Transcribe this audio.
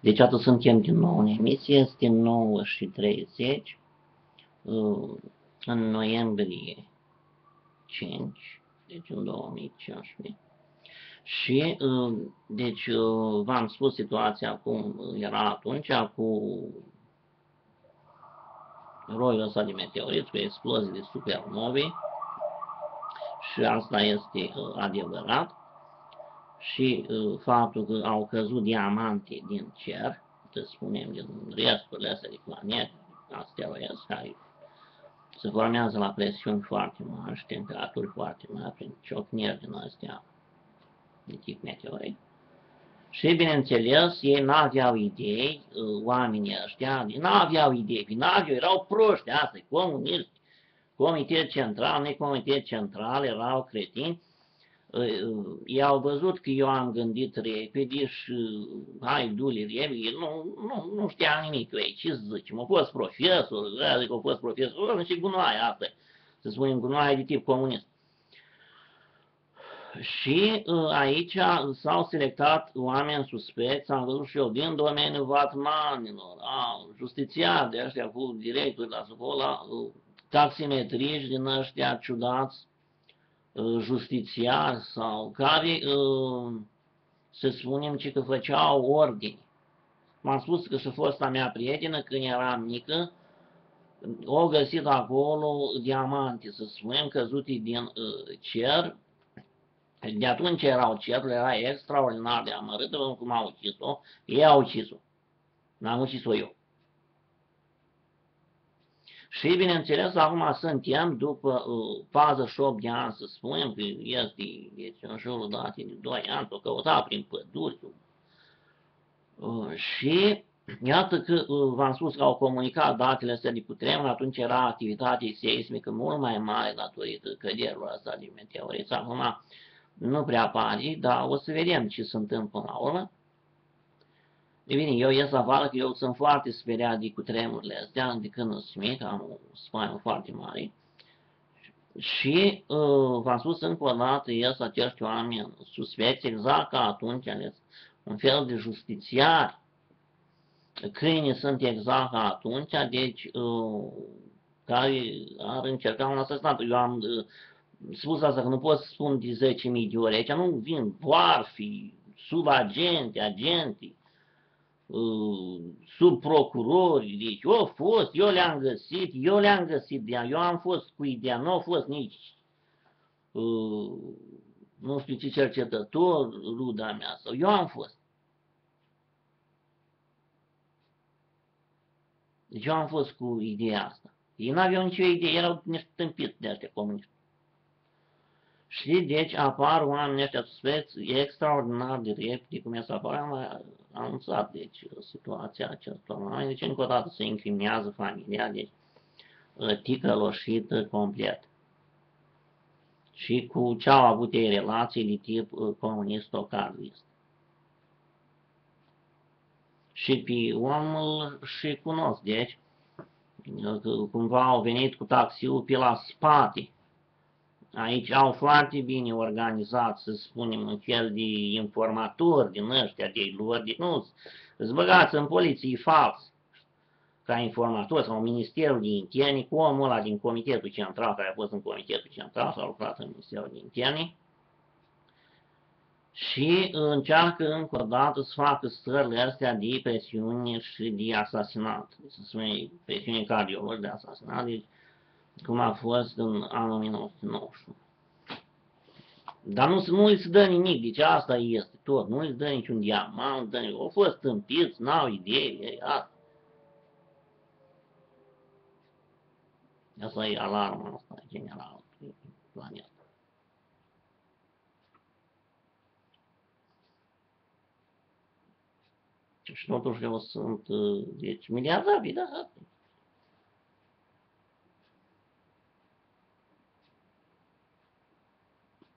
Deci atât suntem din nou în emisie, este 9 și 30 în noiembrie 5, deci în 2015. Și, deci, v-am spus situația cum era atunci, cu roiul ăsta de meteorit, cu explozii de supernovi, și asta este adevărat, și faptul că au căzut diamante din cer, să spunem, din resturile astea de planete, asteroizi care se formează la presiuni foarte mari și temperaturi foarte mari prin ciocniri din astea de tip meteorit. Și, bineînțeles, ei n-aveau idei, uh, oamenii ăștia, n-aveau idei, n-aveau, erau proști, asta comuniști, comitet central, necomitet central, erau cretinți, ei au văzut că eu am gândit repede și hai, du-le repede, nu, nu, nu știam nimic. Eu aici, ce zici, m-a fost profesor, zic, a fost profesor, și gunoaie asta, să spunem gunoaie de tip comunist. Și aici s-au selectat oameni suspecți, am văzut și eu, din domeniul vatmanilor, justițiari de ăștia cu directori la școala, taximetriști din ăștia ciudați, Uh, justițiari sau care, uh, să spunem, ce că făceau ordini. M-am spus că și fosta mea prietenă, când era mică, o găsit acolo diamante, să spunem, căzute din uh, cer. De atunci erau cerul, era extraordinar de amărât, cum au ucis-o, ei au ucis-o. N-am ucis-o eu. Și, bineînțeles, acum suntem după uh, 48 de ani, să spunem că este deci, în jurul datei de 2 ani, s-o căutat prin păduri. Uh, și iată că uh, v-am spus că au comunicat datele astea de putremur, atunci era activitate seismică mult mai mare datorită căderilor astea de meteoriți. Acum nu prea pare, dar o să vedem ce se întâmplă la urmă. E bine, eu ies afară că eu sunt foarte speriat de cutremurile astea, de când sunt mic, am o spaimă foarte mare. Și uh, v-am spus încă o dată, ies acești oameni suspecți, exact ca atunci, ales un fel de justițiari. Câinii sunt exact ca atunci, deci uh, care ar încerca un asasinat. Eu am uh, spus asta că nu pot să spun de 10.000 de ori, aici nu vin fi subagenti, agentii, Uh, sub procurori, deci eu au fost, eu le-am găsit, eu le-am găsit, eu am fost cu ideea, nu au fost nici, uh, nu știu ce cercetător, ruda mea, sau eu am fost. Deci eu am fost cu ideea asta. Ei n-aveau nicio idee, erau niște tâmpiți de astea comuniști. Și deci apar oamenii ăștia suspecți extraordinar de repede, cum e să apară, am anunțat deci situația acestor oameni, deci încă o dată se incriminează familia, deci ticăloșită complet. Și cu ce au avut ei relații de tip comunist-ocardist. Și pe omul și cunosc, deci, cumva au venit cu taxiul pe la spate, Aici au foarte bine organizat, să spunem, un fel de informatori din ăștia, de lor, de, nu, îți băgați în poliție fals ca informator sau Ministerul de Interne, cu omul ăla din Comitetul Central, care a fost în Comitetul Central sau a lucrat în Ministerul de Interne, și încearcă încă o dată să facă stările astea de presiune și de asasinat, să spunem, presiune cardiologică de asasinat, deci cum a fost în anul 1991. Dar nu, nu îți se dă nimic, deci asta este tot, nu îți se dă niciun diamant, dă nimic. au fost tâmpiți, n-au idei, e asta. Asta e alarma asta generală pe planetă. Și totuși eu sunt, deci, miliardari, da,